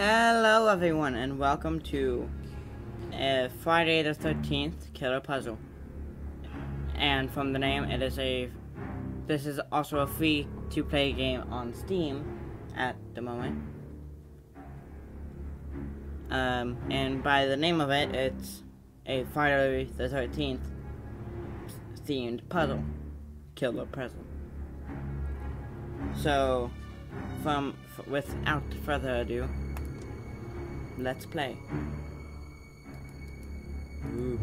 Hello everyone and welcome to uh, Friday the 13th Killer Puzzle. And from the name it is a this is also a free to play game on Steam at the moment. Um, and by the name of it it's a Friday the 13th themed puzzle. Killer puzzle. So from without further ado Let's play. Ooh.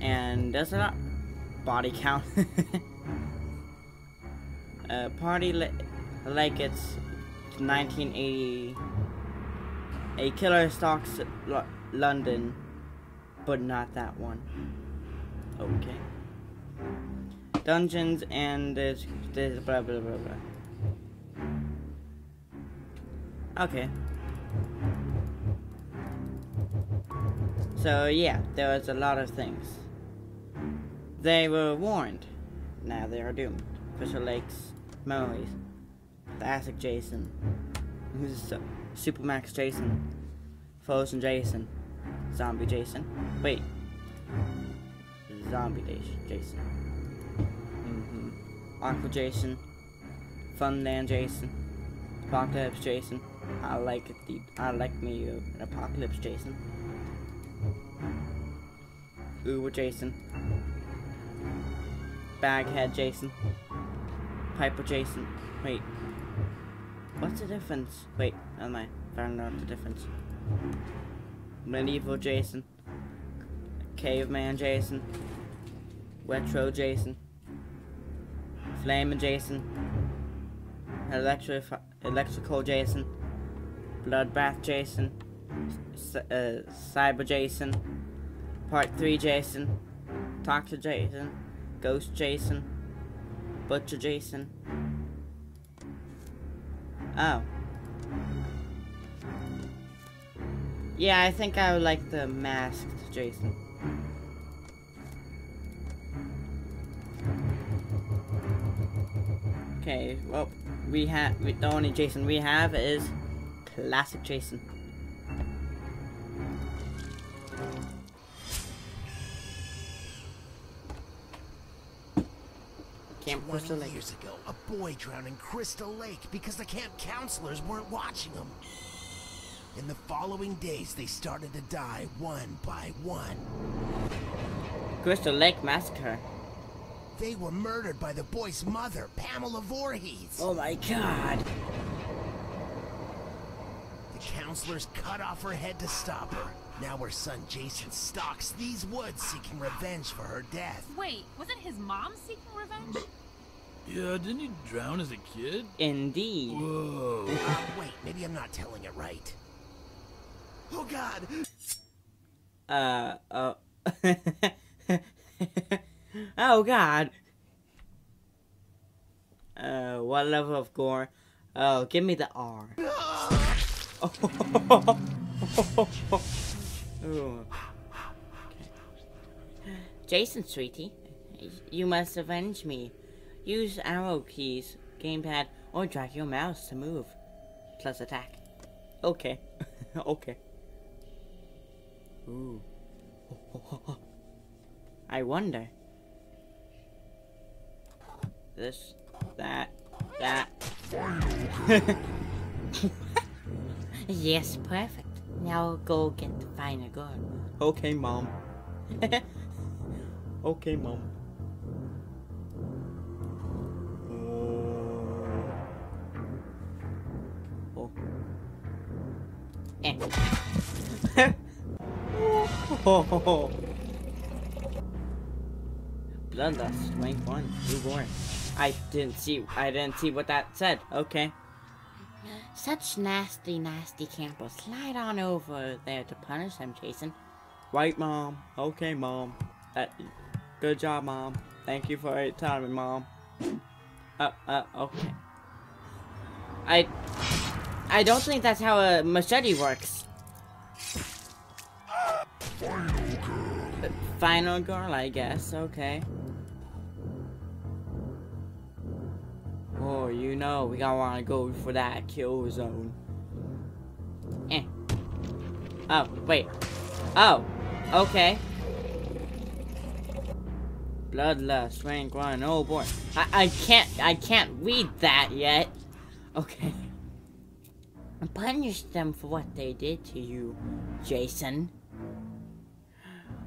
And does it body count? uh, party li like it's 1980. A killer stalks L London, but not that one. Okay. Dungeons and this blah blah blah blah. Okay. So yeah, there was a lot of things. They were warned. Now they are doomed. Crystal Lakes, Memories, Classic Jason, Supermax Jason, Frozen Jason, Zombie Jason. Wait. Zombie Jason. Mm-hmm. Aqua Jason, Funland Jason, Apocalypse Jason, I like the I like me uh, an apocalypse Jason. Uber Jason. Baghead Jason. Piper Jason. Wait. What's the difference? Wait, am I found out the difference? Medieval Jason. Caveman Jason. Retro Jason. Flame Jason. Electri electrical Jason. Bloodbath Jason, uh, Cyber Jason, Part 3 Jason, Talk to Jason, Ghost Jason, Butcher Jason. Oh. Yeah, I think I would like the masked Jason. Okay, well, we have, the only Jason we have is Classic Jason. Camp Crystal Lake. years ago, a boy drowned in Crystal Lake because the camp counselors weren't watching him. In the following days, they started to die one by one. Crystal Lake Massacre. They were murdered by the boy's mother, Pamela Voorhees. Oh my god counselors cut off her head to stop her. Now her son Jason stalks these woods seeking revenge for her death. Wait, wasn't his mom seeking revenge? Yeah, didn't he drown as a kid? Indeed. Whoa. Uh, wait, maybe I'm not telling it right. Oh god! Uh, uh. oh god! Uh, what level of gore? Oh, give me the R. Jason, sweetie, you must avenge me. Use arrow keys, gamepad, or drag your mouse to move. Plus attack. Okay. okay. Ooh. I wonder. This, that, that. Yes, perfect. Now go get the final girl. Okay, mom. okay, mom. Oh. Eh. Bloodlust, rank one, newborn. I didn't see. I didn't see what that said. Okay. Such nasty, nasty campers. Slide on over there to punish them, Jason. Right, Mom. Okay, Mom. Uh, good job, Mom. Thank you for telling me, Mom. Uh, uh, okay. I... I don't think that's how a machete works. Final girl. Final girl, I guess. Okay. You know we gotta wanna go for that kill zone. Eh. Oh, wait. Oh, okay. Bloodlust, rank one. Oh boy, I I can't I can't read that yet. Okay. Punish them for what they did to you, Jason.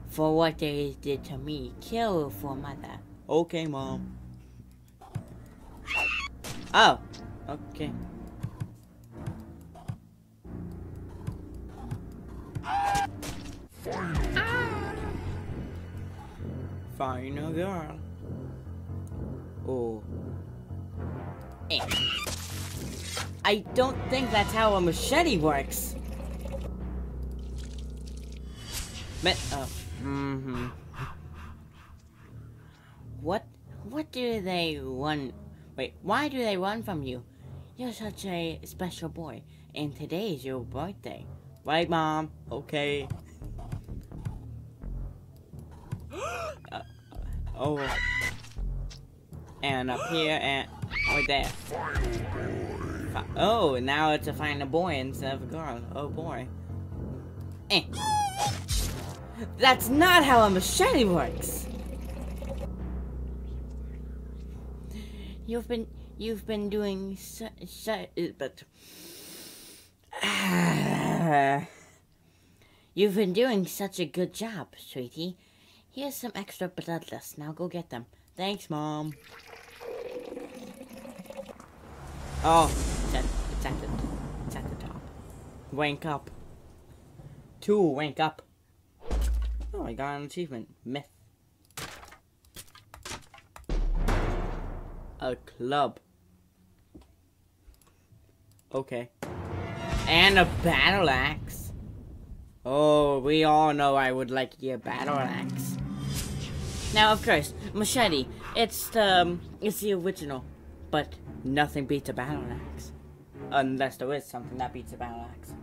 For what they did to me. Kill for mother. Okay, mom. Oh, okay. Final girl. Oh. Eh. I don't think that's how a machete works. Me oh. Mm-hmm. What? What do they run? Wait, why do they run from you? You're such a special boy, and today is your birthday. Right, Mom? Okay. uh, oh. And up here and right there. Oh, now it's a find a boy instead of a girl. Oh boy. Eh. That's not how a machete works. You've been you've been doing so, so uh, but you've been doing such a good job, sweetie. Here's some extra bloodlust. Now go get them. Thanks, mom. Oh, it's at, it's at the it's at the top. Wank up. Two, wank up. Oh, I got an achievement. Myth. A club. Okay. And a battle axe. Oh, we all know I would like a battle axe. Now, of course, machete. It's the um, it's the original, but nothing beats a battle axe, unless there is something that beats a battle axe.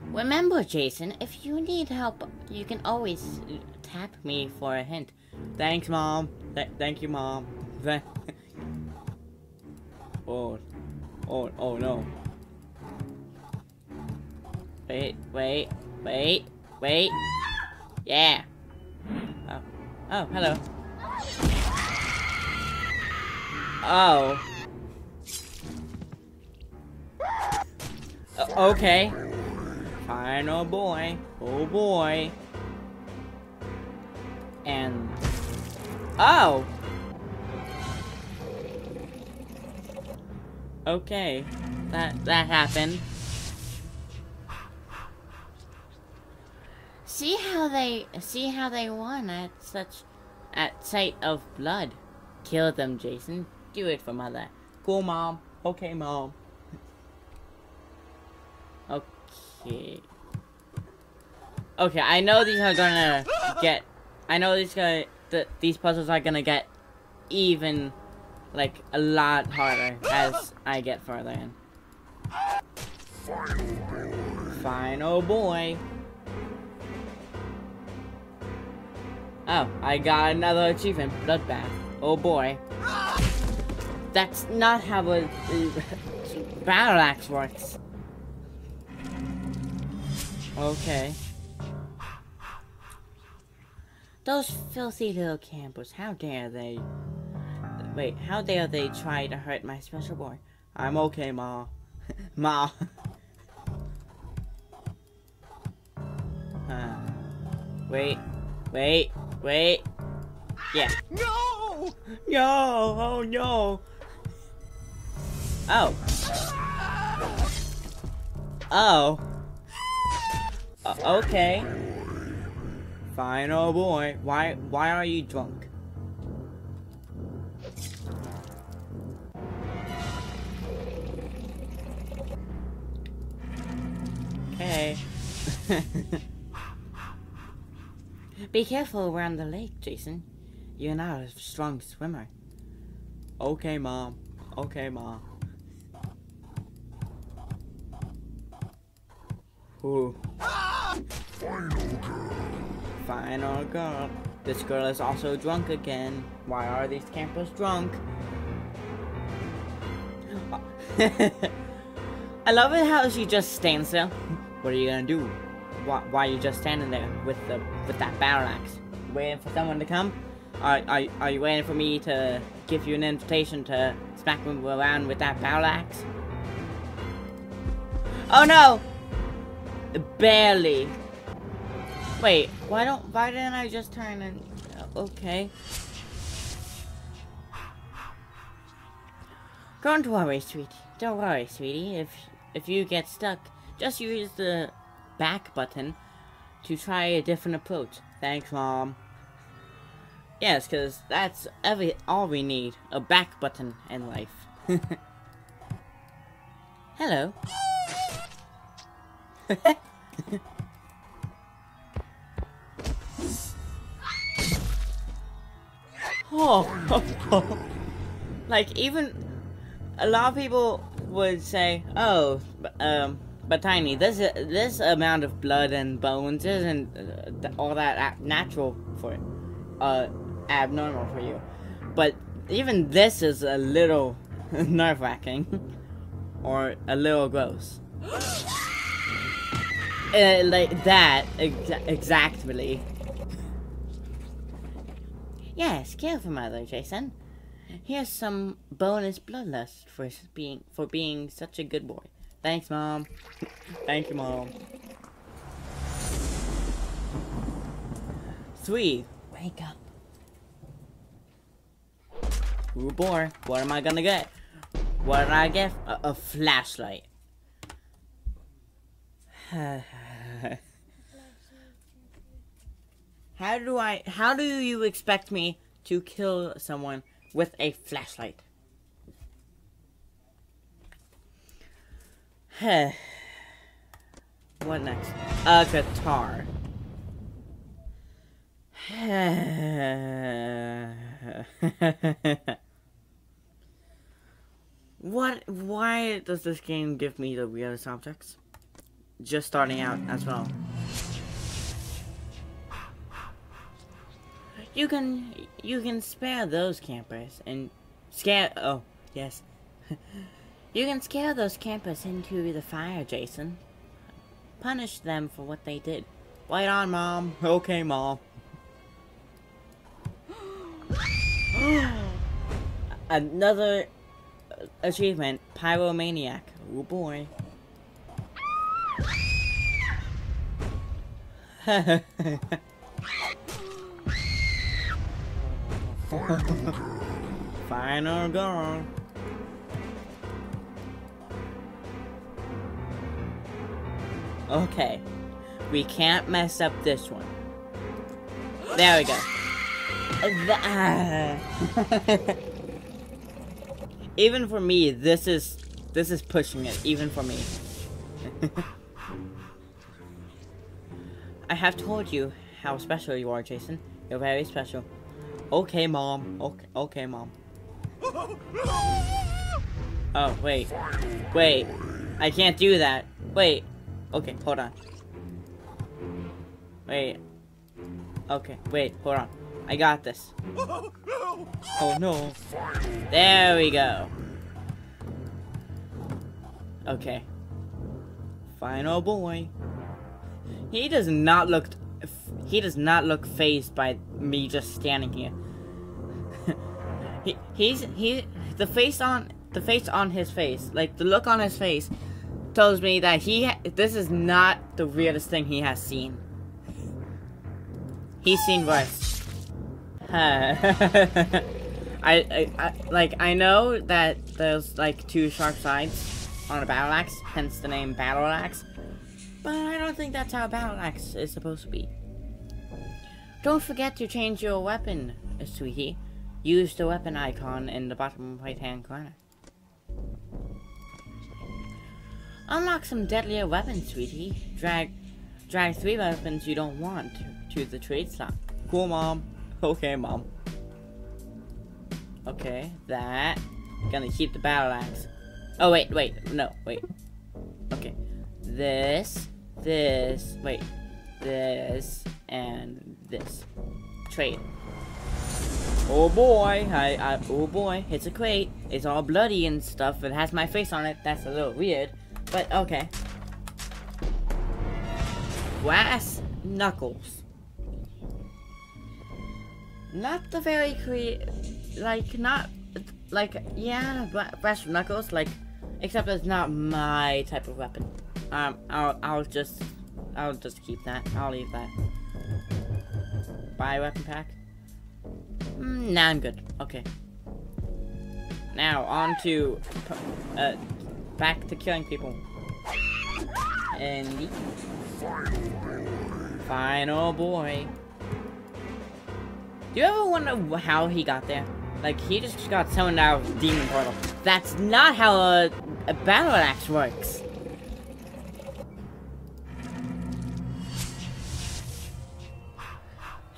Remember, Jason, if you need help, you can always tap me for a hint. Thanks, Mom. Th thank you, Mom. Th- oh, oh, oh no. Wait, wait, wait, wait. Yeah. Oh, oh, hello. Oh. Uh, okay. Fine, oh boy. Oh boy. And... Oh! Okay. That, that happened. See how they, see how they won at such, at sight of blood. Kill them, Jason. Do it for mother. Cool, mom. Okay, mom. Okay. Okay, I know these are gonna get. I know these gonna. Th these puzzles are gonna get even, like, a lot harder as I get further in. Final boy. Oh, I got another achievement. Bloodbath. Oh boy. That's not how a battle axe works. Okay. Those filthy little campers, how dare they... Wait, how dare they try to hurt my special boy? I'm okay, Ma. Ma. uh, wait, wait, wait. Yeah. No! No! Oh no! Oh. Oh. Uh, okay. Fine, oh boy. Why? Why are you drunk? Okay. Be careful around the lake, Jason. You're not a strong swimmer. Okay, Mom. Okay, Mom. Ooh. Final girl. This girl is also drunk again. Why are these campers drunk? I love it how she just stands there. What are you gonna do? Why, why are you just standing there with the with that battle axe? Waiting for someone to come? Are, are, are you waiting for me to give you an invitation to smack me around with that battle axe? Oh no! Barely. Wait, why don't why didn't I just turn and okay. Don't worry, sweetie. Don't worry, sweetie. If if you get stuck, just use the back button to try a different approach. Thanks, Mom. Yes, because that's every all we need. A back button in life. Hello. oh, like even a lot of people would say, "Oh, um, but Tiny, this this amount of blood and bones isn't uh, all that natural for, uh, abnormal for you." But even this is a little nerve-wracking, or a little gross. Uh, like that, exa exactly. Yes, careful, Mother Jason. Here's some bonus bloodlust for being for being such a good boy. Thanks, Mom. Thank you, Mom. Three, wake up. Boy, what am I gonna get? What did I get? A, a flashlight. how do I, how do you expect me to kill someone with a flashlight? What next? A guitar. what? Why does this game give me the weirdest objects? just starting out as well. You can you can spare those campers and scare oh yes. you can scare those campers into the fire, Jason. Punish them for what they did. Right on, Mom. Okay, Mom. Another achievement, Pyromaniac. Oh boy. Final girl. Okay. We can't mess up this one. There we go. Uh, even for me, this is this is pushing it, even for me. I have told you how special you are, Jason. You're very special. Okay, Mom. Okay, okay, Mom. Oh, wait. Wait. I can't do that. Wait. Okay, hold on. Wait. Okay, wait, hold on. I got this. Oh no. There we go. Okay. Final boy. He does not look... He does not look phased by me just standing here. He, he's... He... The face on... The face on his face, like, the look on his face, tells me that he... This is not the weirdest thing he has seen. He's seen worse. I, I, I, like, I know that there's, like, two sharp sides on a battle axe, hence the name battle axe. But I don't think that's how battle axe is supposed to be. Don't forget to change your weapon, sweetie. Use the weapon icon in the bottom right hand corner. Unlock some deadlier weapons, sweetie. Drag drag three weapons you don't want to the trade slot. Cool, Mom. Okay, Mom. Okay, that. Gonna keep the battle axe. Oh, wait, wait. No, wait. Okay. This this, wait, this, and this. Trade. Oh boy, I, I, oh boy, it's a crate. It's all bloody and stuff. It has my face on it. That's a little weird, but okay. Brass knuckles. Not the very cre- like not like yeah, brass knuckles like, except it's not my type of weapon. Um, I'll I'll just I'll just keep that. I'll leave that. Buy weapon pack. Mm, nah, I'm good. Okay. Now, on to... Uh, back to killing people. And. Final boy. Do you ever wonder how he got there? Like, he just got summoned out of Demon Portal. That's not how a, a battle axe works.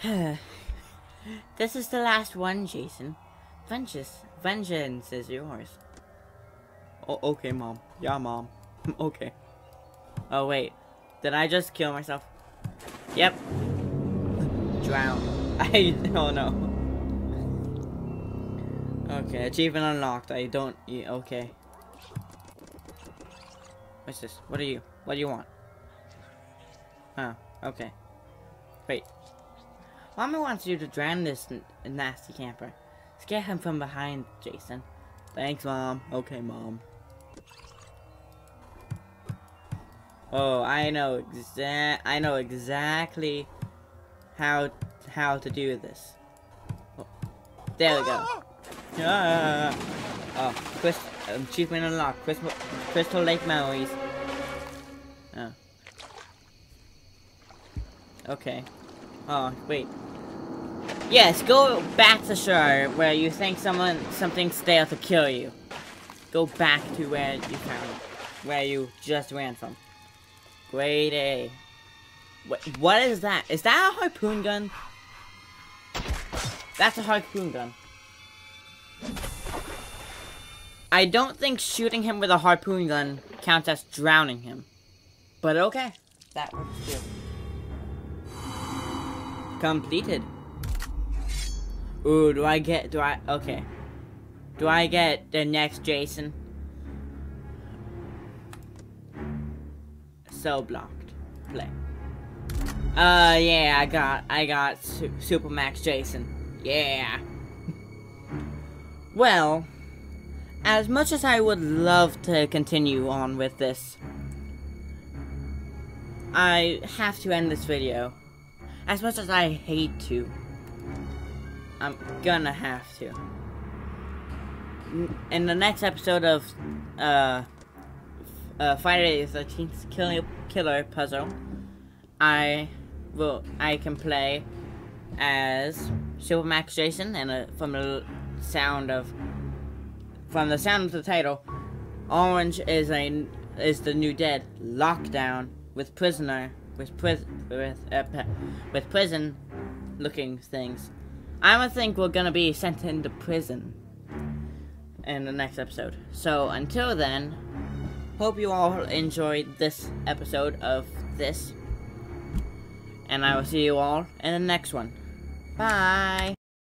this is the last one, Jason. Vengeance, vengeance is yours. Oh, okay, mom. Yeah, mom. okay. Oh, wait. Did I just kill myself? Yep. Drown. I don't know. Okay, achievement unlocked. I don't. Okay. What's this? What are you? What do you want? Oh, okay. Wait. Mama wants you to drown this nasty camper. Scare him from behind, Jason. Thanks, Mom. Okay, Mom. Oh, I know exact. I know exactly how how to do this. Oh, there we go. Ah! Oh, Chris, achievement unlocked. Crystal, Crystal Lake Memories. Oh. Okay. Oh, wait. Yes, go back to shore where you think someone something's there to kill you. Go back to where you found where you just ran from. Great A. What, what is that? Is that a harpoon gun? That's a harpoon gun. I don't think shooting him with a harpoon gun counts as drowning him. But okay. That works too. Completed. Ooh, do I get, do I, okay. Do I get the next Jason? So blocked. Play. Uh, yeah, I got, I got Su Super Max Jason. Yeah. well, as much as I would love to continue on with this, I have to end this video. As much as I hate to. I'm gonna have to. In the next episode of uh, uh, Friday the 13th Killer, Killer Puzzle, I will I can play as Super Max Jason, and uh, from the sound of from the sound of the title, Orange is a is the new dead lockdown with prisoner with pris with uh, with prison looking things. I would think we're gonna be sent into prison in the next episode. So until then, hope you all enjoyed this episode of this. And I will see you all in the next one. Bye!